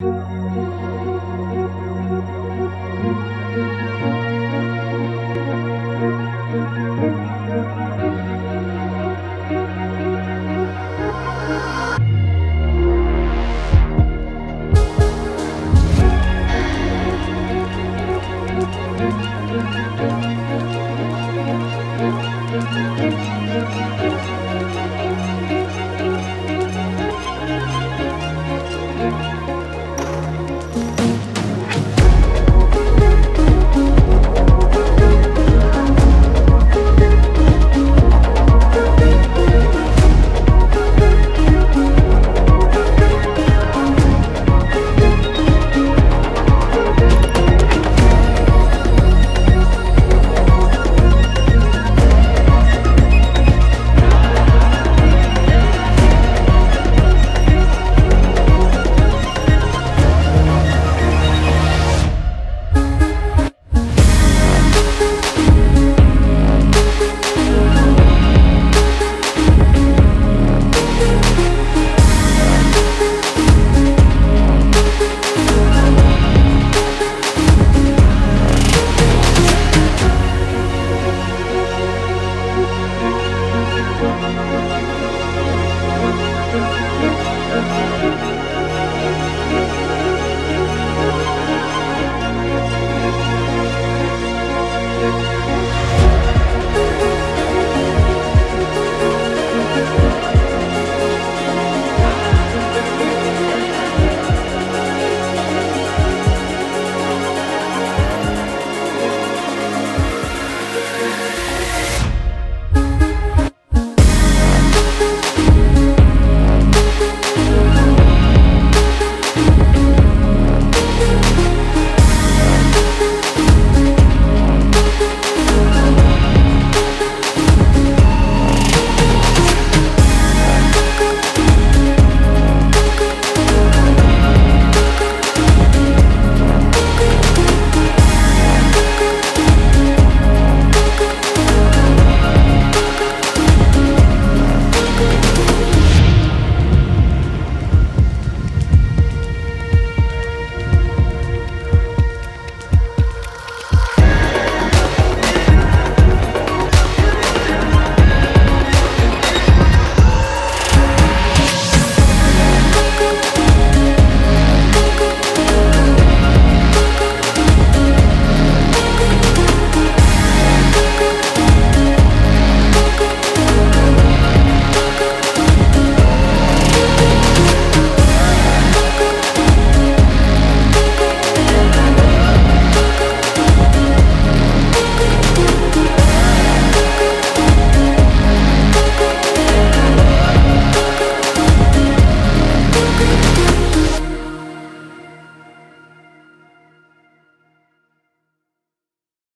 you.